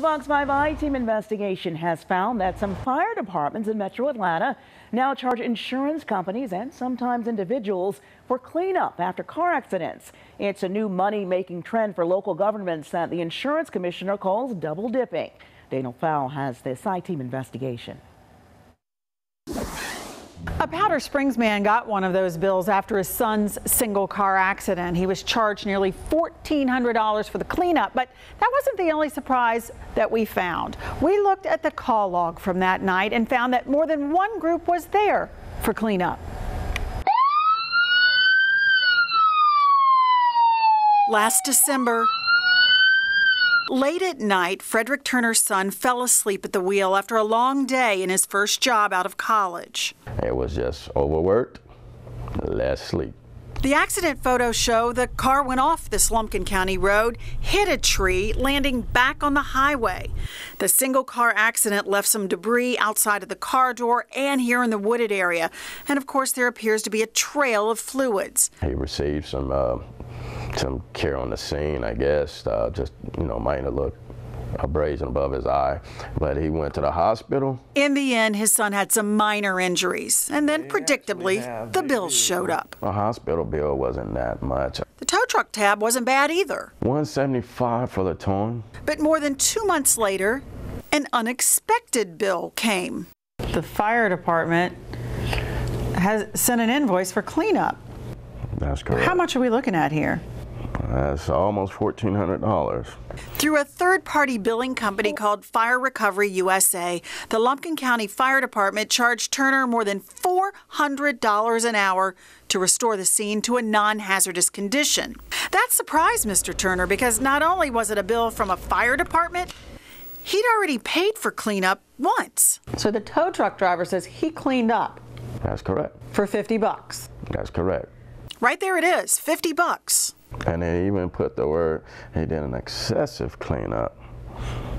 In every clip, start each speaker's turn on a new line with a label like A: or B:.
A: The Fox 5 I-Team investigation has found that some fire departments in metro Atlanta now charge insurance companies and sometimes individuals for cleanup after car accidents. It's a new money-making trend for local governments that the insurance commissioner calls double dipping. Dana Fowle has this I-Team investigation.
B: A Powder Springs man got one of those bills after his son's single car accident. He was charged nearly $1,400 for the cleanup, but that wasn't the only surprise that we found. We looked at the call log from that night and found that more than one group was there for cleanup. Last December, Late at night, Fredrick Turner's son fell asleep at the wheel after a long day in his first job out of college.
C: It was just overworked, less sleep.
B: The accident photos show the car went off this Lumpkin County road, hit a tree, landing back on the highway. The single car accident left some debris outside of the car door and here in the wooded area. And of course, there appears to be a trail of fluids.
C: He received some uh, some care on the scene, I guess. Uh, just, you know, minor look abrasion above his eye. But he went to the hospital.
B: In the end, his son had some minor injuries. And then, predictably, the bills showed up.
C: A hospital bill wasn't that much.
B: The tow truck tab wasn't bad either.
C: 175 for the towing.
B: But more than two months later, an unexpected bill came. The fire department has sent an invoice for cleanup.
C: That's correct.
B: How much are we looking at here?
C: That's almost $1,400.
B: Through a third party billing company called Fire Recovery USA, the Lumpkin County Fire Department charged Turner more than $400 an hour to restore the scene to a non hazardous condition. That surprised Mr. Turner because not only was it a bill from a fire department, he'd already paid for cleanup once. So the tow truck driver says he cleaned up.
C: That's correct.
B: For 50 bucks.
C: That's correct.
B: Right there it is, 50 bucks.
C: And they even put the word, he did an excessive cleanup.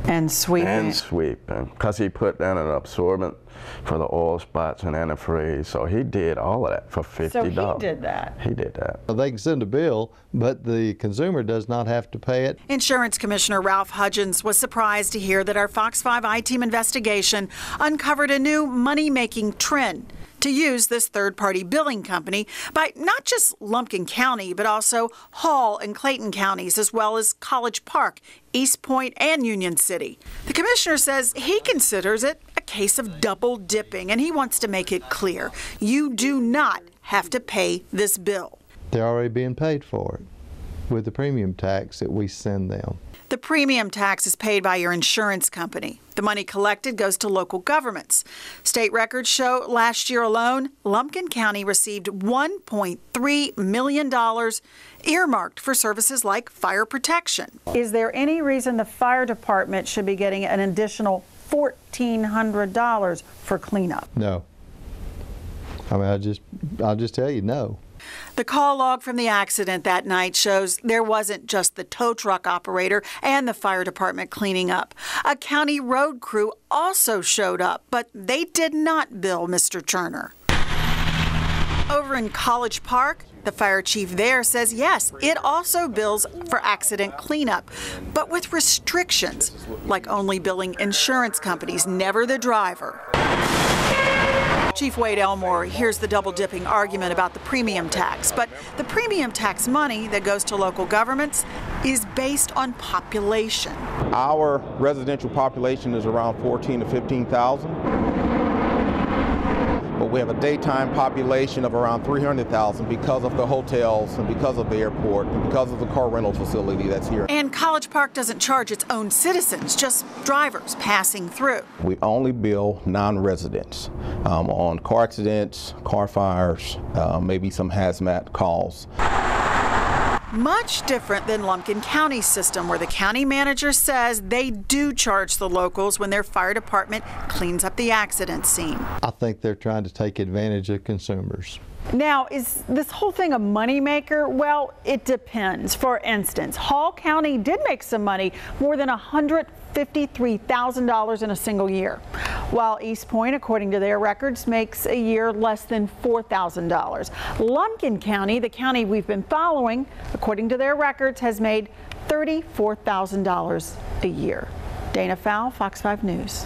B: And sweeping.
C: And sweeping. Because he put down an absorbent for the oil spots and antifreeze. So he did all of that for $50. So
B: he did that.
C: He did that.
D: They can send a bill, but the consumer does not have to pay it.
B: Insurance Commissioner Ralph Hudgens was surprised to hear that our Fox 5 I-Team investigation uncovered a new money-making trend to use this third party billing company by not just Lumpkin County, but also Hall and Clayton counties, as well as College Park, East Point, and Union City. The commissioner says he considers it a case of double dipping, and he wants to make it clear you do not have to pay this bill.
D: They're already being paid for it with the premium tax that we send them.
B: The premium tax is paid by your insurance company. The money collected goes to local governments. State records show last year alone, Lumpkin County received $1.3 million earmarked for services like fire protection. Is there any reason the fire department should be getting an additional $1,400 for cleanup?
D: No. I mean, I just, I'll just tell you no.
B: The call log from the accident that night shows there wasn't just the tow truck operator and the fire department cleaning up. A county road crew also showed up, but they did not bill Mr. Turner. Over in College Park, the fire chief there says yes, it also bills for accident cleanup, but with restrictions, like only billing insurance companies, never the driver. Chief Wade Elmore hears the double dipping argument about the premium tax, but the premium tax money that goes to local governments is based on population.
E: Our residential population is around 14 to 15,000 but we have a daytime population of around 300,000 because of the hotels and because of the airport and because of the car rental facility that's here.
B: And College Park doesn't charge its own citizens, just drivers passing through.
E: We only bill non-residents um, on car accidents, car fires, uh, maybe some hazmat calls.
B: Much different than Lumpkin County system, where the county manager says they do charge the locals when their fire department cleans up the accident scene.
D: I think they're trying to take advantage of consumers.
B: Now, is this whole thing a moneymaker? Well, it depends. For instance, Hall County did make some money, more than $153,000 in a single year, while East Point, according to their records, makes a year less than $4,000. Lumpkin County, the county we've been following, according to their records, has made $34,000 a year. Dana Fowle, Fox 5 News.